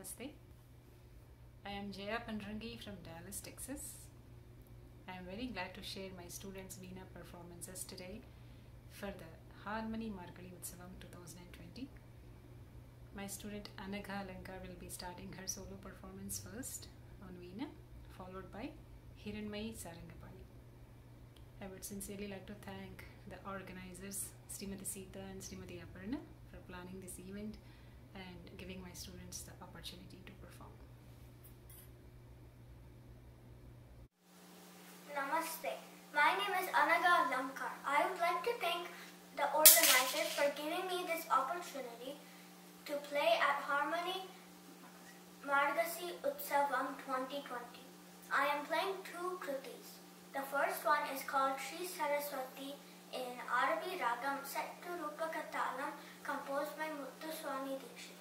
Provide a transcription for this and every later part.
Namaste. I am Jaya Pandrangi from Dallas, Texas. I am very glad to share my students' Veena performances today for the Harmony Margazhi Utsavam 2020. My student Anagha Lanka will be starting her solo performance first on Veena, followed by Hiranmai Sarangapani. I would sincerely like to thank the organizers, Srimati Sita and Srimati Aparna, for planning this event giving my students the opportunity to perform. Namaste. My name is Anagha Lanka. I would like to thank the organizers for giving me this opportunity to play at Harmony Margazhi Utsavam 2020. I am playing two kritis. The first one is called Sri Saraswati in Arabi Ragam set to Rupaka Talam composed by Muttuswami Dikshita.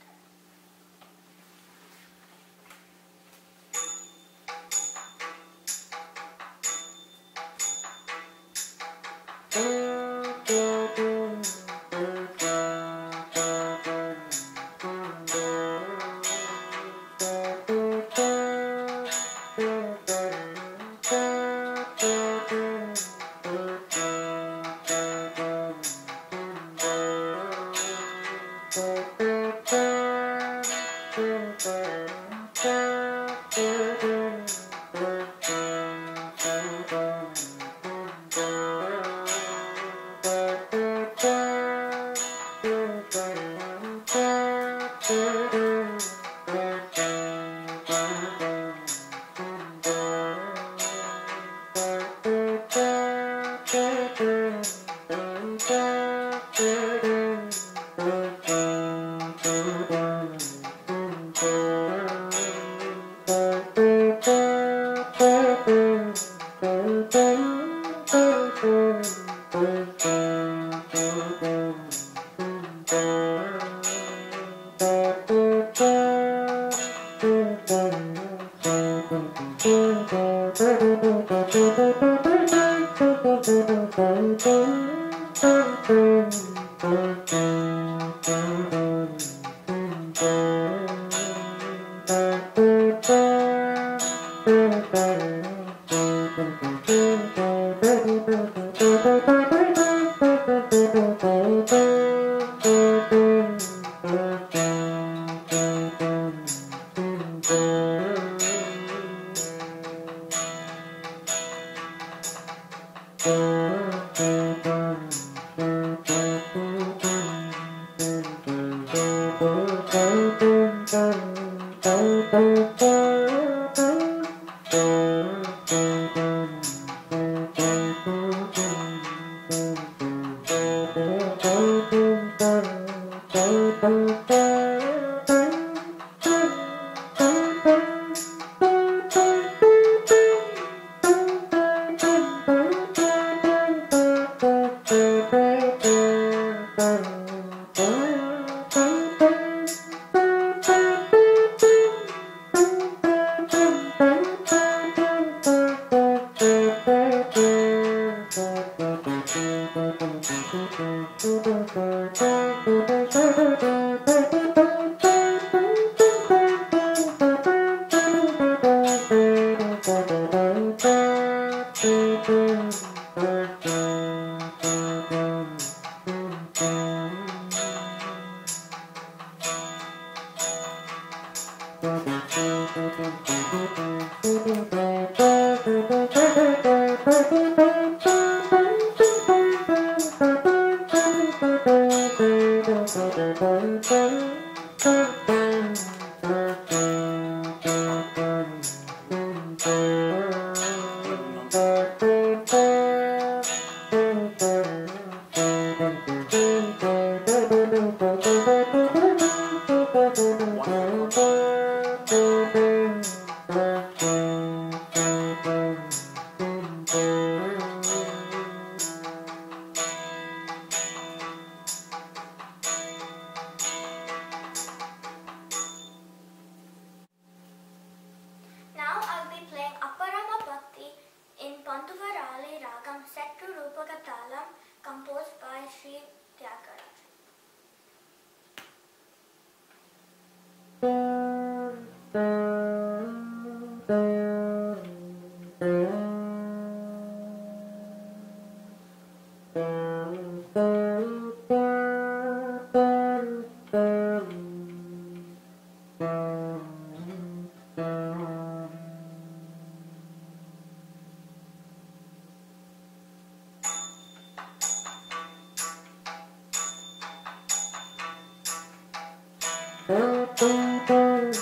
playing Apparama Bhakti in Pantuvarale Ragam set to Rupakatalam composed by Sri Tyagaraja. Namaste.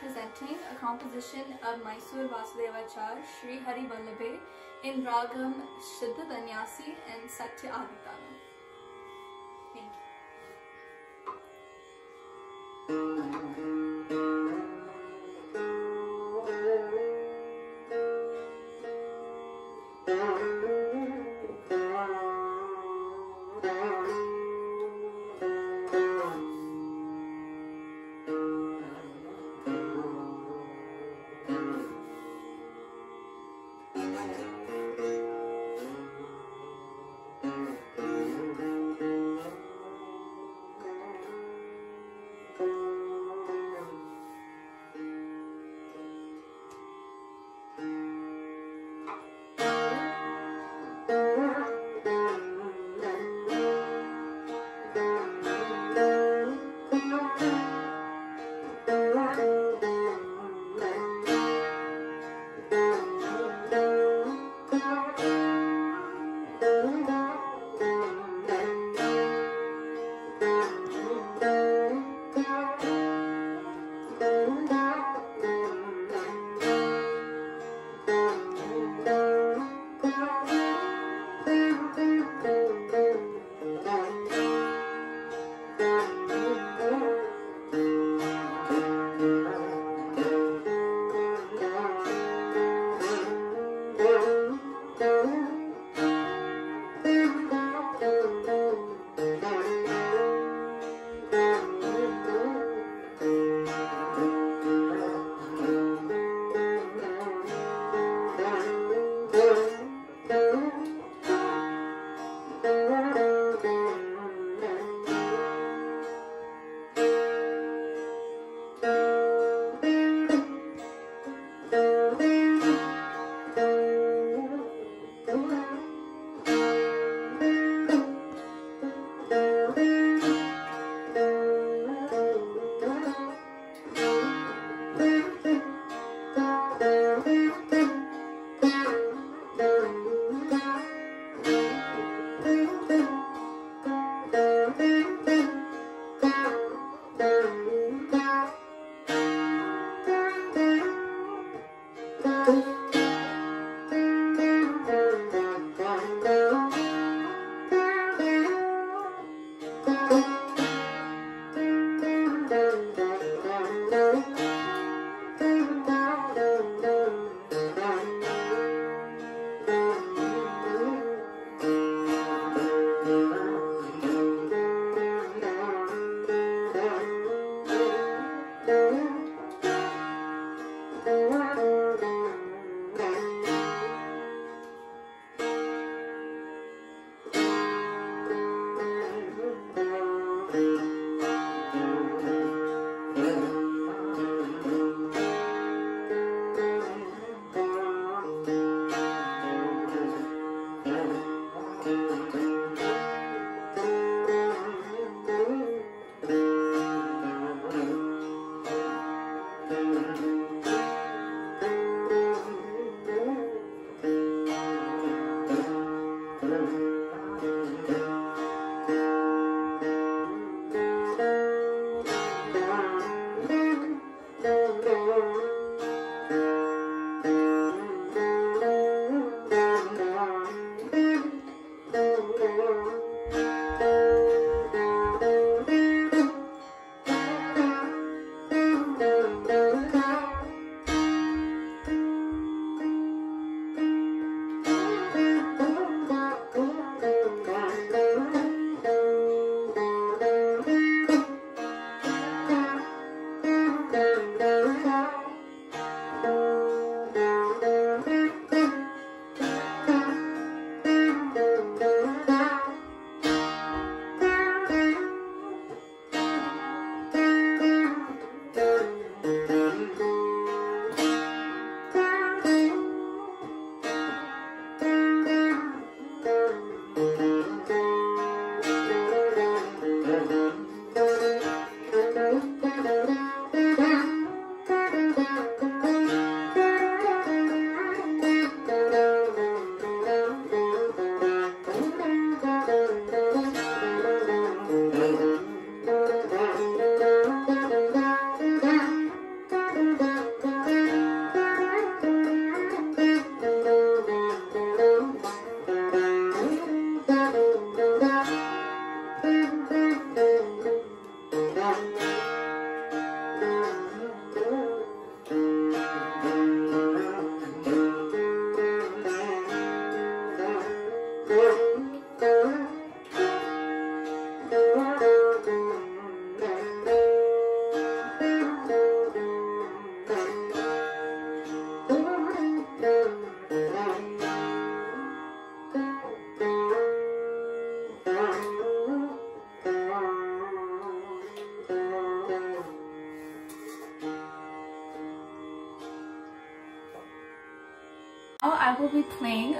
Presenting a composition of Mysore Vasudevachar Sri Hari Vallabhe in Ragam Shuddha Dhanyasi and Satya Aditana. Thank you.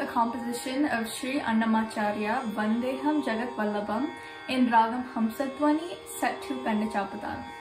A composition of Sri Annamacharya Vandeham Jagat Vallabham in Ragam Hamsatwani set to Kandachapadan.